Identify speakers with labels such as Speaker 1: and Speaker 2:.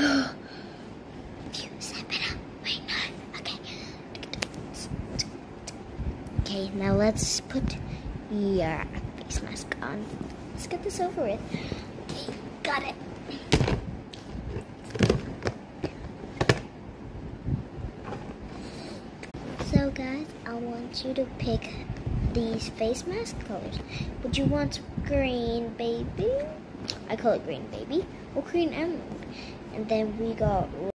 Speaker 1: you. Wait, no. Okay. Okay, now let's put your face mask on. Let's get this over with. Okay, got it. So guys, I want you to pick these face mask colors. Would you want green, baby? I call it green, baby, or green emerald. And then we got